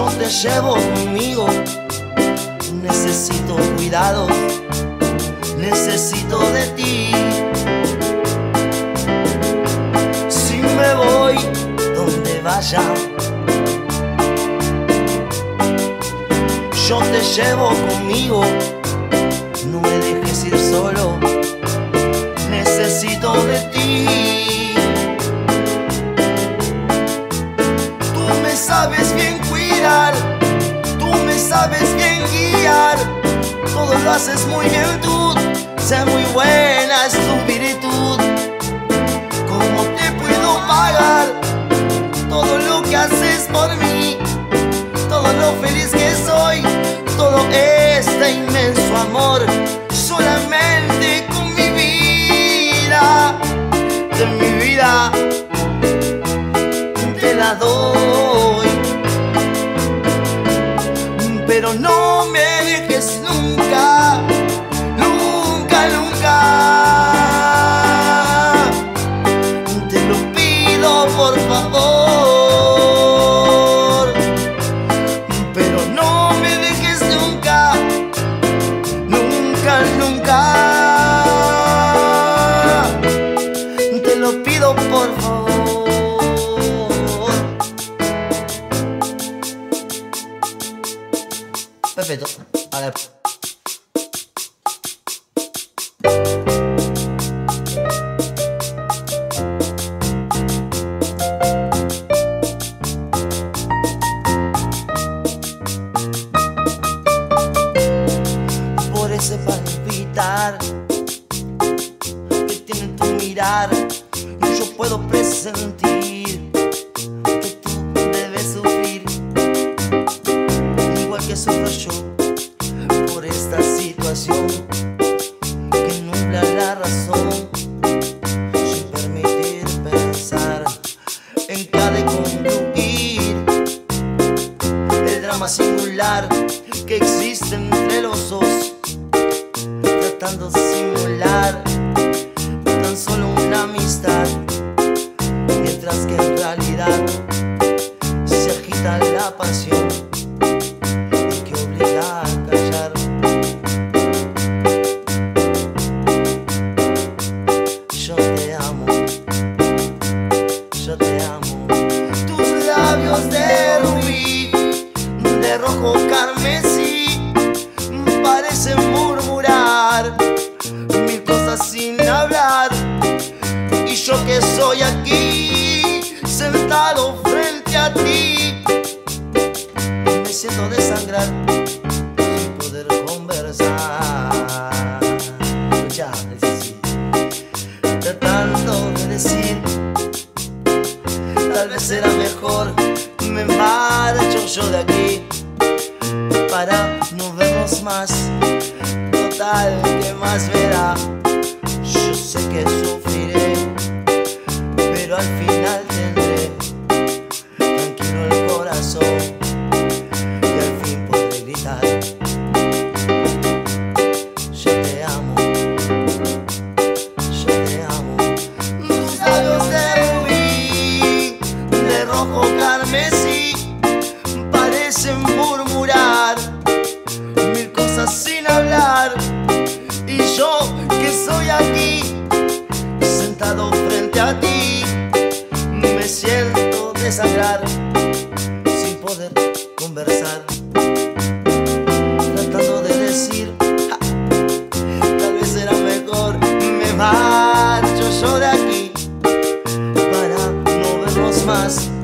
Yo te llevo conmigo, necesito cuidado, necesito de ti. Si me voy donde vaya, yo te llevo conmigo, sabes bien guiar, todo lo haces muy bien tú, sé muy buena es tu virtud. ¿Cómo te puedo pagar todo lo que haces por mí? Todo lo feliz que soy, todo este inmenso amor, solamente con mi vida, de mi vida, te la doy. Perfecto. Ver. Por ese palpitar que tiene tu mirar, puedo presentir que tú debes sufrir, igual que sufro yo por esta situación que nubla la razón sin permitir pensar en cada concluir el drama singular que existe entre los dos, tratando de simular se agita la pasión que obliga a callar. Yo te amo, yo te amo. Tus labios de rubí, de rojo carmesí, parecen murmurar mil cosas sin hablar. Y yo que soy aquí, sentado frente a ti, me siento desangrar sin poder conversar. Ya, sí, tratando de decir Tal vez será mejor me marcho yo de aquí para no vernos más. Total, que más verá? Yo sé que sufriré, pero al final no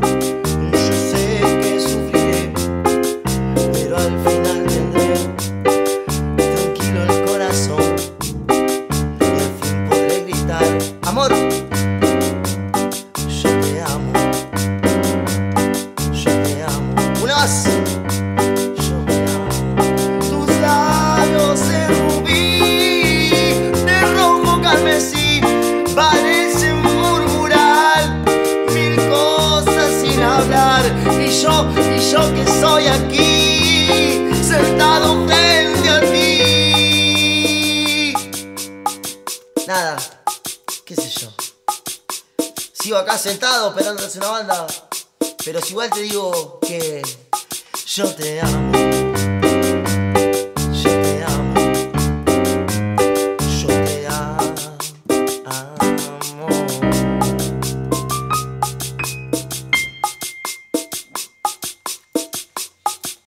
Y yo, y yo que soy aquí, sentado frente a ti. Nada, qué sé yo. Sigo acá sentado esperando que una banda. Pero si igual te digo que yo te amo.